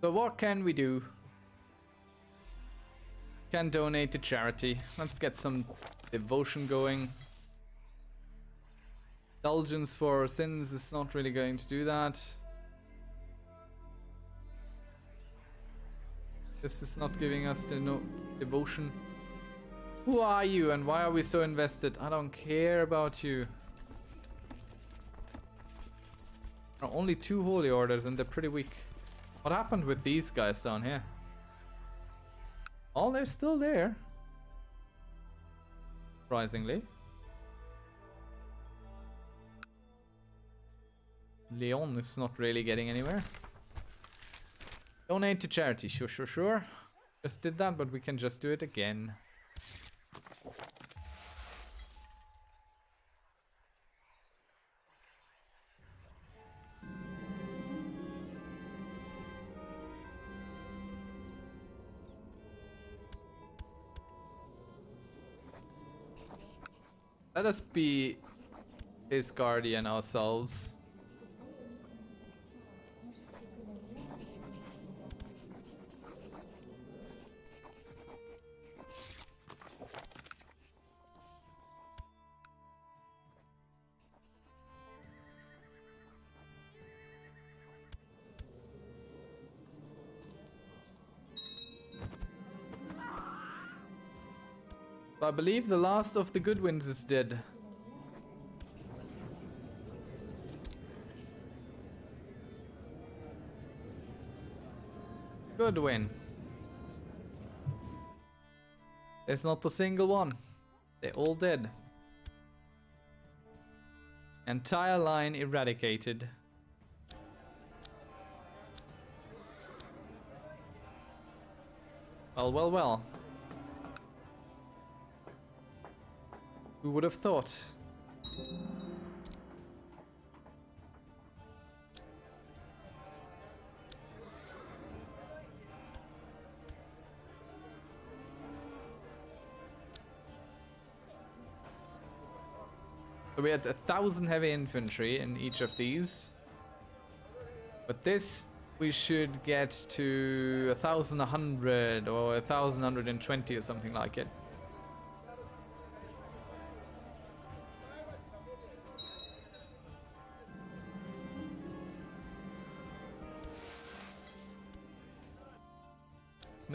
So what can we do? Can donate to charity. Let's get some devotion going. Indulgence for sins is not really going to do that. This is not giving us the no devotion. Who are you and why are we so invested? I don't care about you. There are only two holy orders and they're pretty weak. What happened with these guys down here? Oh, they're still there. Surprisingly. Leon is not really getting anywhere. Donate to charity, sure, sure, sure. Just did that, but we can just do it again. Let us be his guardian ourselves. Believe the last of the Goodwins is dead. Goodwin. There's not a single one. They're all dead. Entire line eradicated. Well, well, well. Who would have thought? So we had a thousand heavy infantry in each of these. But this we should get to a thousand a hundred or a thousand hundred and twenty or something like it.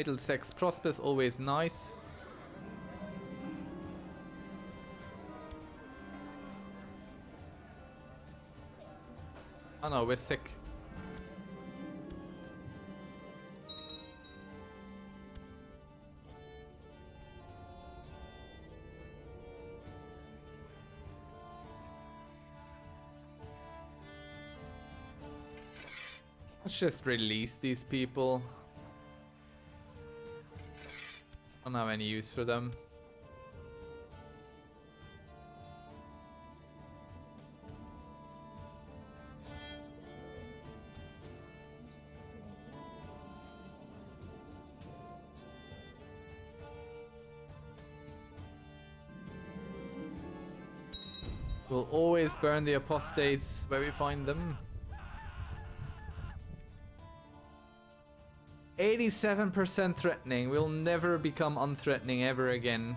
Middlesex Prosper's always nice. Oh no, we're sick. Let's just release these people. Don't have any use for them. We'll always burn the apostates where we find them. 87% threatening. We'll never become unthreatening ever again.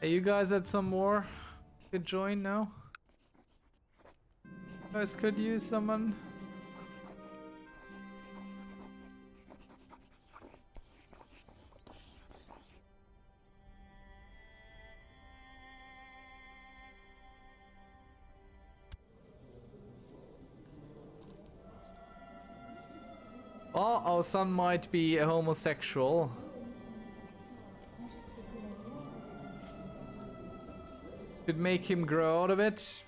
Hey, you guys had some more? Could join now? You guys could use someone? Our son might be a homosexual. Could make him grow out of it.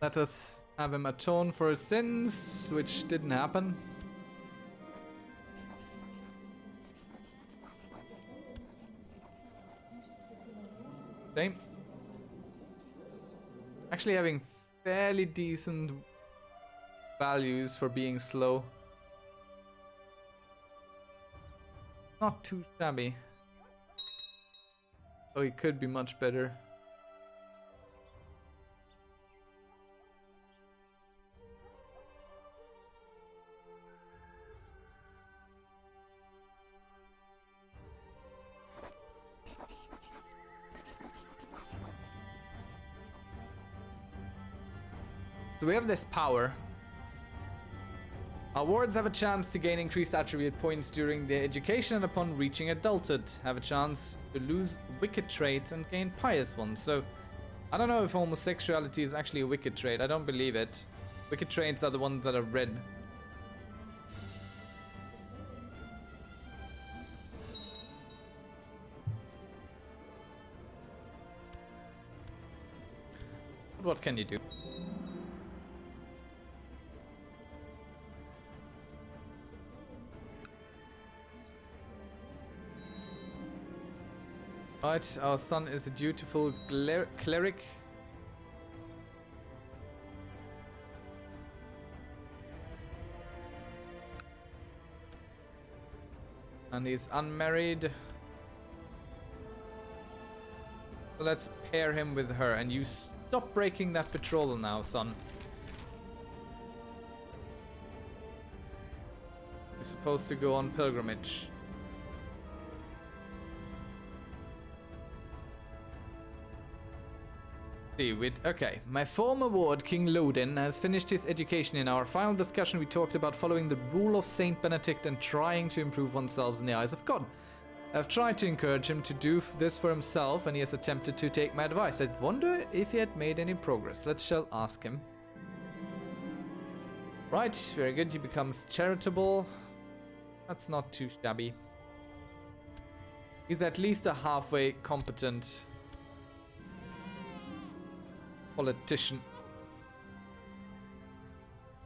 Let us have him atone for his sins, which didn't happen. Same. Actually having fairly decent values for being slow. Not too shabby. Oh, it could be much better. So we have this power. Our wards have a chance to gain increased attribute points during their education and upon reaching adulthood. Have a chance to lose wicked traits and gain pious ones. So I don't know if homosexuality is actually a wicked trait. I don't believe it. Wicked traits are the ones that are red. What can you do? Right, our son is a dutiful cleric. And he's unmarried. Let's pair him with her. And you stop breaking that patrol now, son. You're supposed to go on pilgrimage. See, with okay. My former ward, King Lodin, has finished his education. In our final discussion, we talked about following the rule of Saint Benedict and trying to improve oneself in the eyes of God. I've tried to encourage him to do this for himself, and he has attempted to take my advice. I wonder if he had made any progress. Let's shall ask him. Right, very good. He becomes charitable. That's not too shabby. He's at least a halfway competent politician.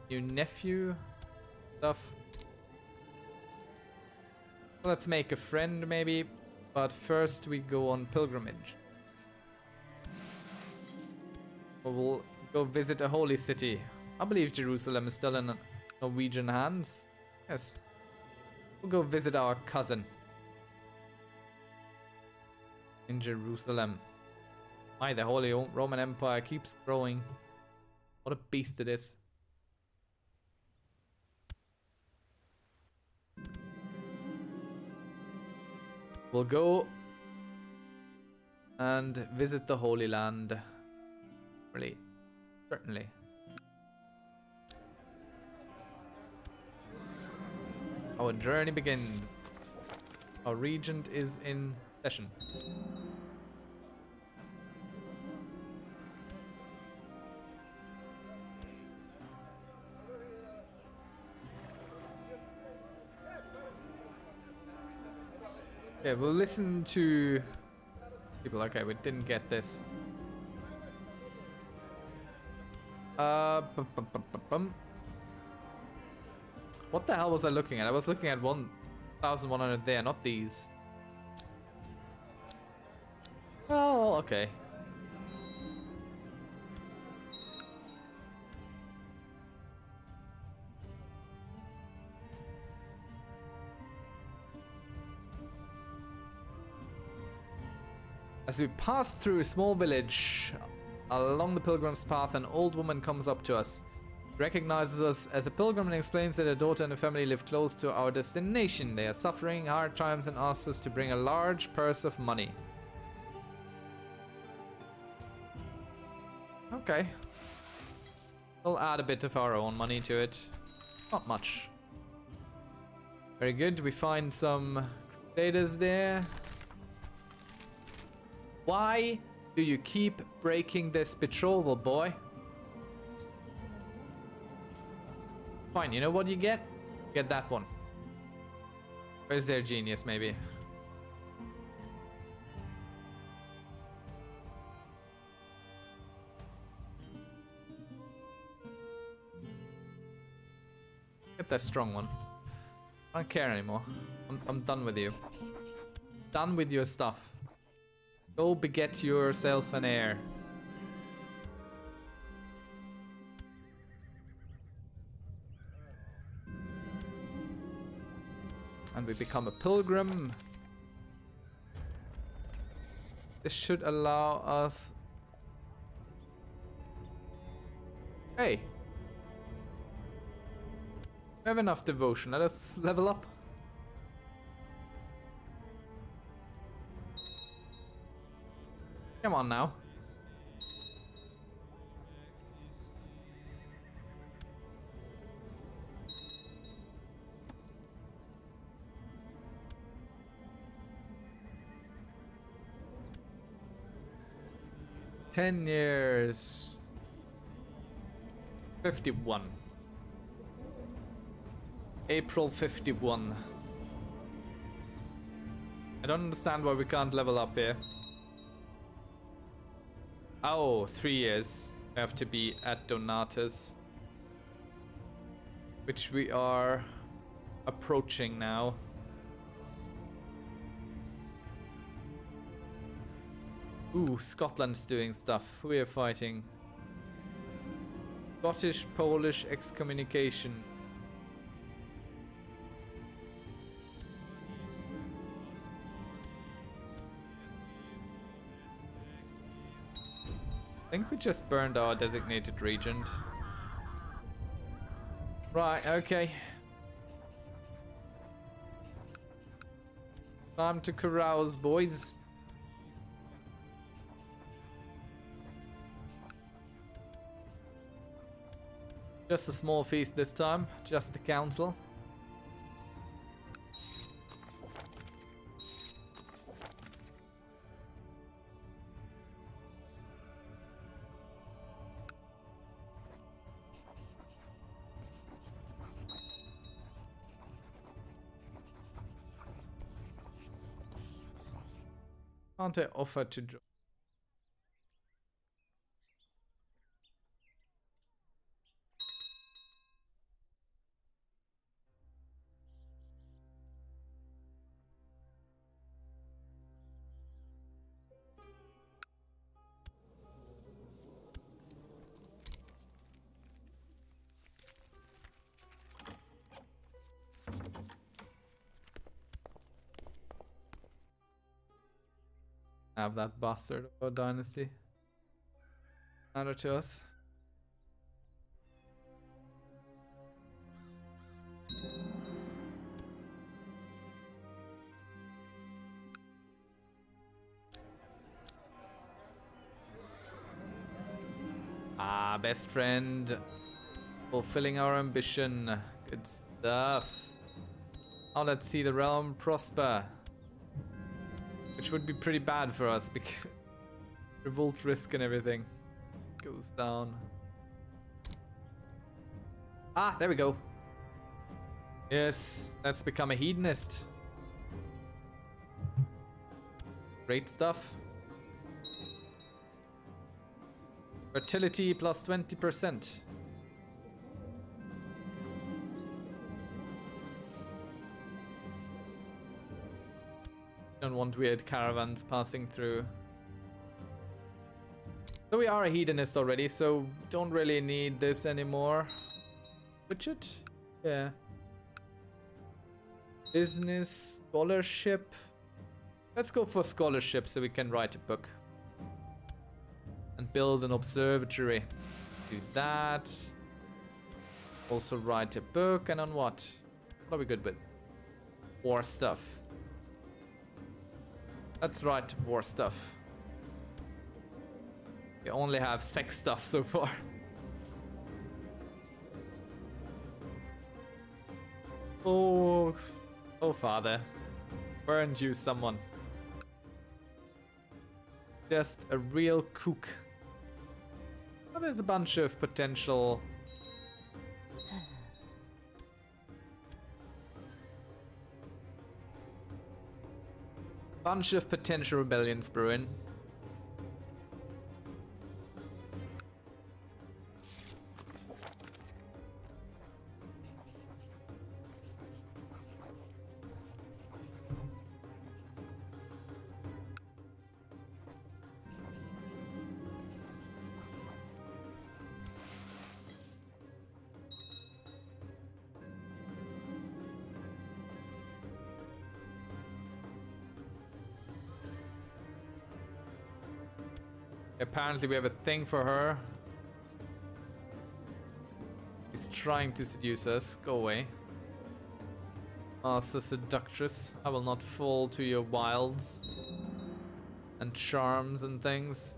Your nephew stuff. Let's make a friend maybe, but first we go on pilgrimage. We'll go visit a holy city. I believe Jerusalem is still in Norwegian hands. Yes. We'll go visit our cousin in Jerusalem. My, the Holy Roman Empire keeps growing. What a beast it is. We'll go and visit the Holy Land. Really, certainly. Our journey begins. Our regent is in session. Okay, we'll listen to people. Okay, we didn't get this. Uh, bum, what the hell was I looking at? I was looking at 1,100 there, not these. Oh, okay. As we pass through a small village along the pilgrim's path, an old woman comes up to us. Recognizes us as a pilgrim and explains that her daughter and her family live close to our destination. They are suffering hard times and asks us to bring a large purse of money. Okay. We'll add a bit of our own money to it. Not much. Very good. We find some crusaders there. Why do you keep breaking this betrothal, boy? Fine, you know what you get? get that one. Where's their genius, maybe? Get that strong one. I don't care anymore. I'm, I'm done with you. Done with your stuff. Go beget yourself an heir. and we become a pilgrim. This should allow us... Hey! We have enough devotion, let us level up. Come on now. Ten years. Fifty-one. April 51. I don't understand why we can't level up here. Oh, three years. We have to be at Donatus. Which we are approaching now. Ooh, Scotland's doing stuff. We are fighting. Scottish Polish excommunication. I think we just burned our designated regent. Right, okay. Time to carouse, boys. Just a small feast this time, just the council. Can't I offer to have that bastard of dynasty. Matter to us. Ah, best friend. Fulfilling our ambition. Good stuff. Now let's see the realm prosper. Which would be pretty bad for us because revolt risk and everything goes down. Ah, there we go. Yes, let's become a hedonist. Great stuff. Fertility plus 20%. Want weird caravans passing through. So we are a hedonist already, so don't really need this anymore. Budget? Yeah. Business, scholarship. Let's go for scholarship so we can write a book. And build an observatory. Do that. Also write a book and on what? What are we good with? War stuff. That's right, war stuff. We only have sex stuff so far. Oh, oh father. Burned you someone. Just a real kook. Well, there's a bunch of potential Bunch of potential rebellions brewing. Apparently we have a thing for her. He's trying to seduce us. Go away. Master Seductress. I will not fall to your wilds and charms and things.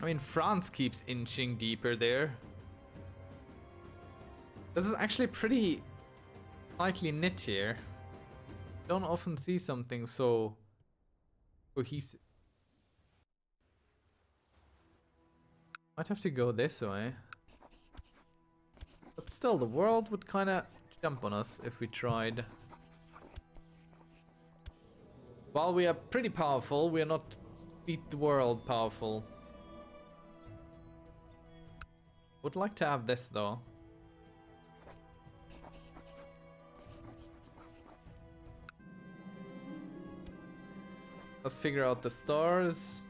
I mean, France keeps inching deeper there. This is actually pretty tightly knit here. Don't often see something so cohesive. Might have to go this way. But still, the world would kind of jump on us if we tried. While we are pretty powerful, we are not beat the world powerful. Would like to have this though. Let's figure out the stars.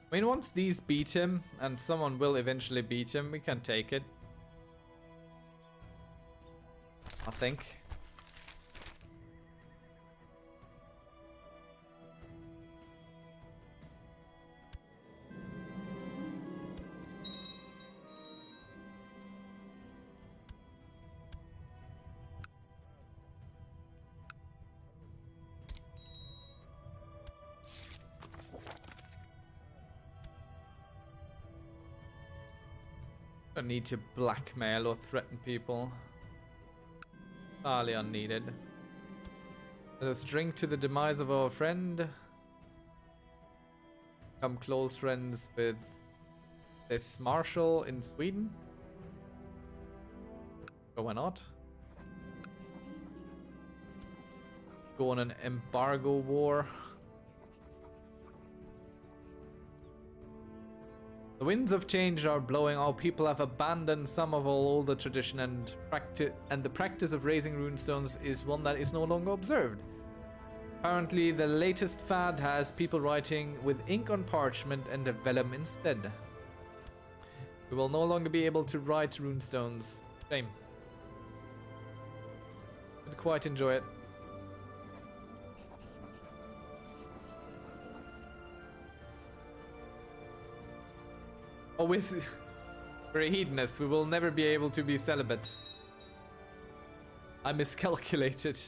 I mean, once these beat him, and someone will eventually beat him, we can take it. I think. Need to blackmail or threaten people. Highly unneeded. Let us drink to the demise of our friend. Become close friends with this marshal in Sweden. Or why not? Go on an embargo war. The winds of change are blowing. Our people have abandoned some of our older tradition and practice, and the practice of raising runestones is one that is no longer observed. Apparently, the latest fad has people writing with ink on parchment and vellum instead. We will no longer be able to write runestones. Shame. But quite enjoy it. Always, we're a hedonist. We will never be able to be celibate. I miscalculated.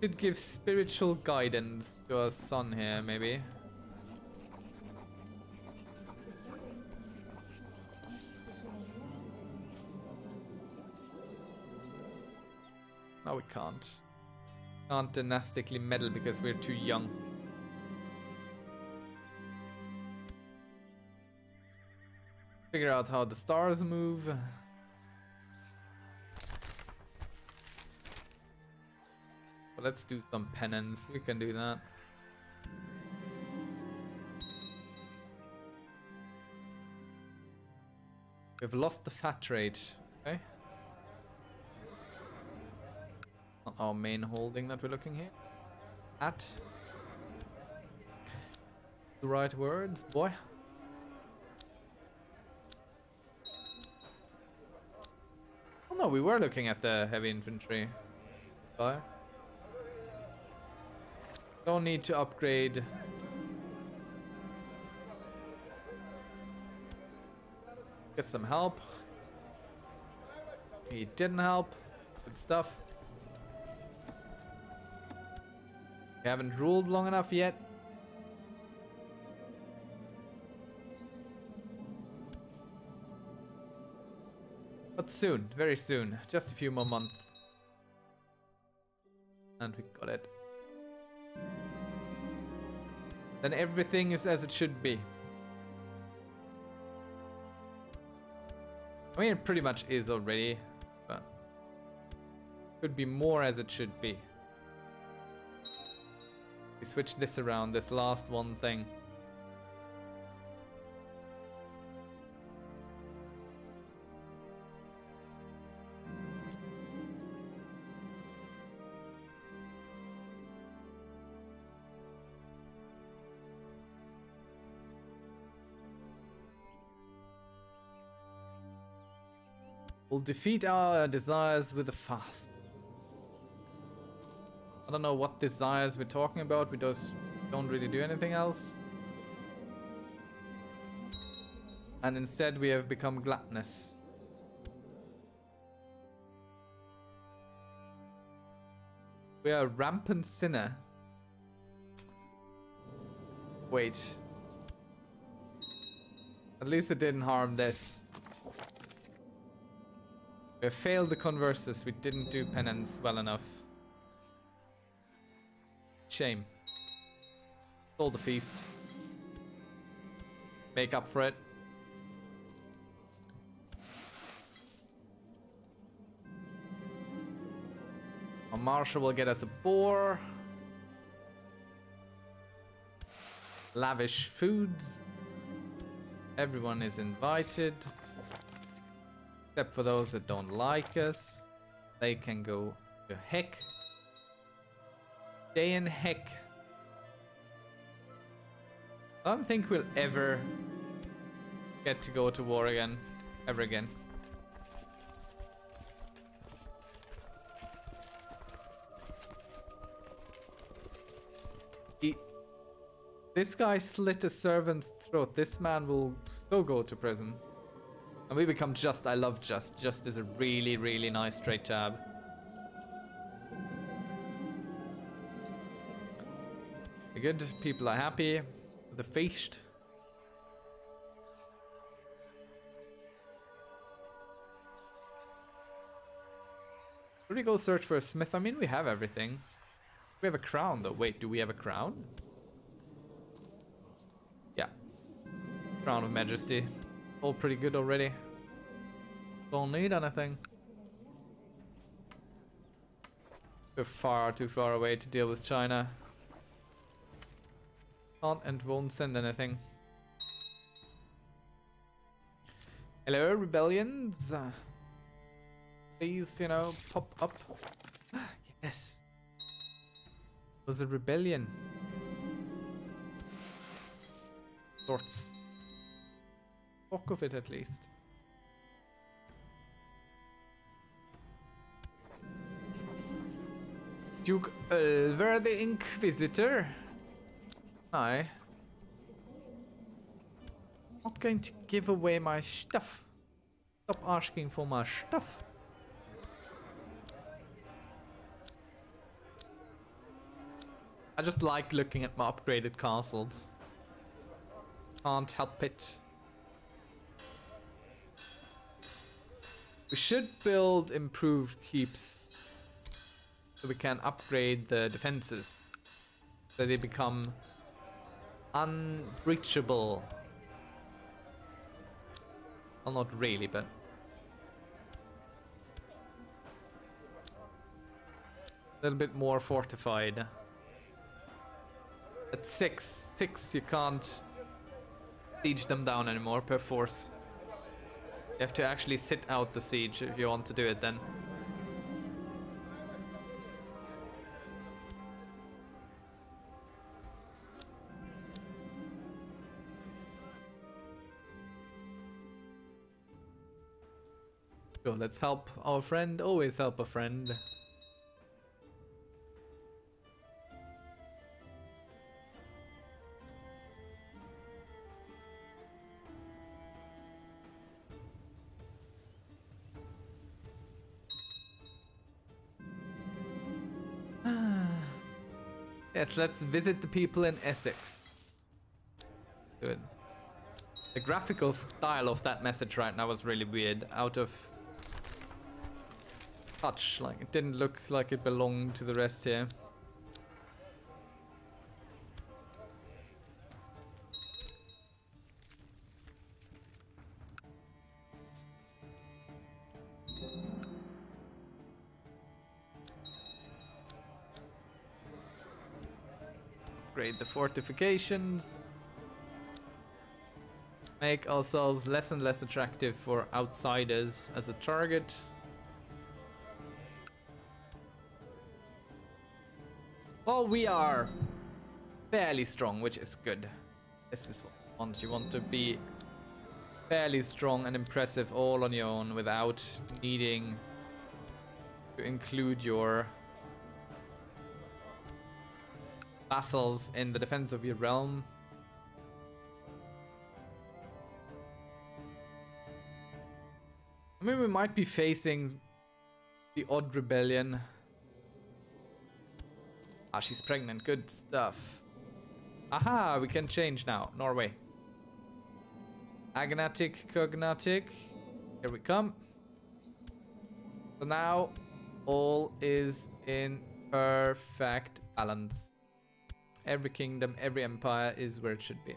Could give spiritual guidance to our son here, maybe. No, we can't. Can't dynastically meddle because we're too young. Figure out how the stars move. But let's do some penance. We can do that. We've lost the fat rate. Okay. Our main holding that we're looking here. At. The right words, boy. Oh no, we were looking at the heavy infantry. Fire. Don't need to upgrade. Get some help. He didn't help. Good stuff. We haven't ruled long enough yet. But soon, very soon. Just a few more months. And we got it. Then everything is as it should be. I mean, it pretty much is already, but could be more as it should be. We switch this around, this last one thing. We'll defeat our desires with a fast. I don't know what desires we're talking about. We just don't really do anything else. And instead we have become gluttonous. We are a rampant sinner. Wait. At least it didn't harm this. We failed the converses. We didn't do penance well enough. Shame. Stole the feast. Make up for it. A marshal will get us a boar. Lavish foods. Everyone is invited. Except for those that don't like us. They can go to heck. Stay in heck. I don't think we'll ever get to go to war again. Ever again. He, this guy slit a servant's throat. This man will still go to prison. And we become just. I love just. Just is a really, really nice straight jab. Good. People are happy. The feast. Should we go search for a smith? I mean, we have everything. We have a crown, though. Wait, do we have a crown? Yeah. Crown of Majesty. All pretty good already. Don't need anything. We're far too far away to deal with China. Can't and won't send anything. Hello, rebellions. Please, you know, pop up. yes. It was a rebellion. Sorts. Talk of it at least. Duke Ulver the Inquisitor? I. Not going to give away my stuff. Stop asking for my stuff. I just like looking at my upgraded castles. Can't help it. We should build improved keeps so we can upgrade the defenses so they become unbreachable. Well, not really, but a little bit more fortified. At six, six, you can't siege them down anymore per force. You have to actually sit out the siege if you want to do it then. So let's help our friend. Always help a friend. Ah. Yes, let's visit the people in Essex. Good. The graphical style of that message right now was really weird. Out of touch. Like, it didn't look like it belonged to the rest here. Upgrade the fortifications. Make ourselves less and less attractive for outsiders as a target. We are fairly strong, which is good. This is what you want. You want to be fairly strong and impressive all on your own without needing to include your vassals in the defense of your realm. I mean, we might be facing the odd rebellion. Ah, she's pregnant. Good stuff. Aha, we can change now. Norway. Agnatic, Cognatic. Here we come. So now all is in perfect balance. Every kingdom, every empire is where it should be.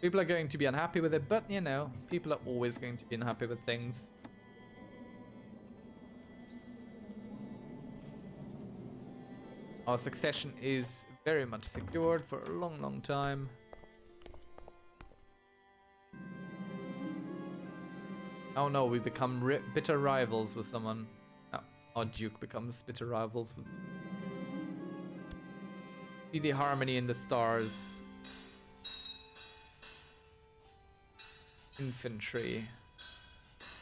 People are going to be unhappy with it, but you know, people are always going to be unhappy with things. Our succession is very much secured for a long, long time. Oh no, we become ri bitter rivals with someone. Oh, our duke becomes bitter rivals with... See the harmony in the stars. Infantry.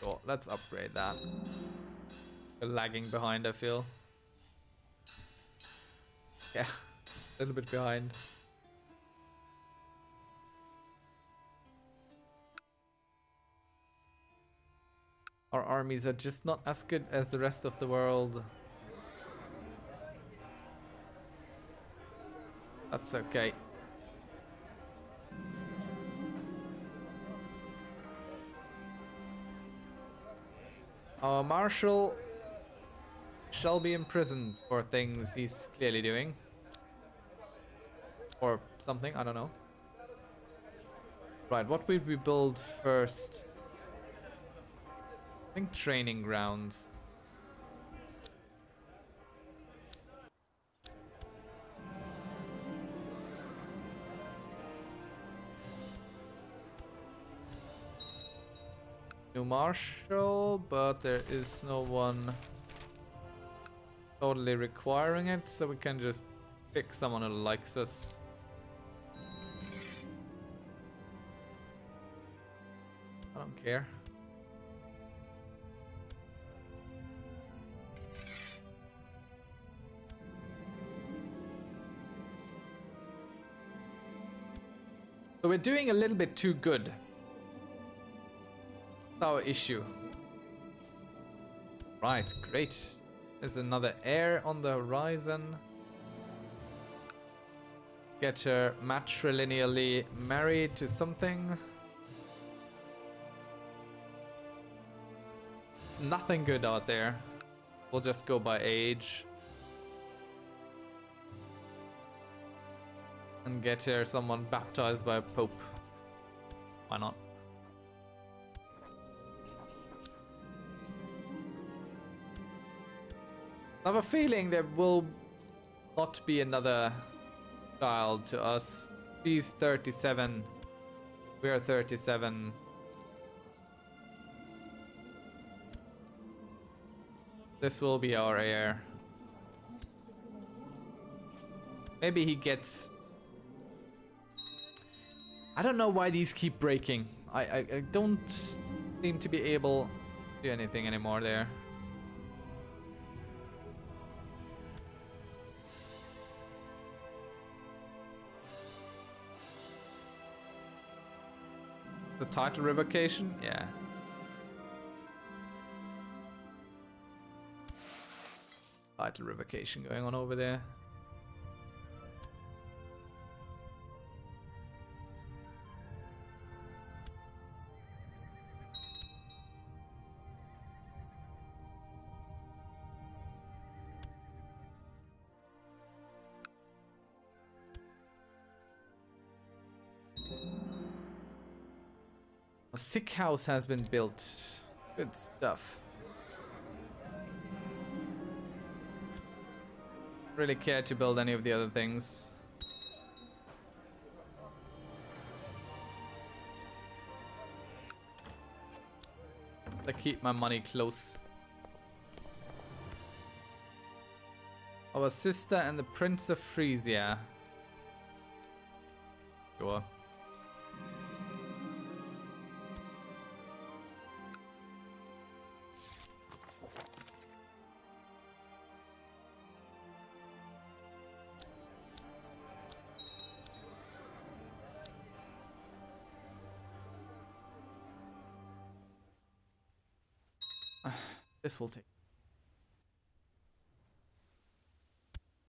Oh, let's upgrade that. We're lagging behind, I feel. Yeah, a little bit behind. Our armies are just not as good as the rest of the world. That's okay. Our marshal shall be imprisoned for things he's clearly doing. Or something, I don't know. Right, what would we build first? I think training grounds. New marshal, but there is no one totally requiring it, so we can just pick someone who likes us. I don't care. So we're doing a little bit too good. That's our issue. Right, great. There's another heir on the horizon. Get her matrilineally married to something. It's nothing good out there. We'll just go by age. And get her someone baptized by a pope. Why not? I have a feeling there will not be another child to us. She's 37. We're 37. This will be our heir. Maybe he gets... I don't know why these keep breaking. I, I, I don't seem to be able to do anything anymore there. title revocation? Yeah. Title revocation going on over there. Sick house has been built. Good stuff. Really care to build any of the other things. I keep my money close. Our sister and the Prince of Frisia. Sure. This will take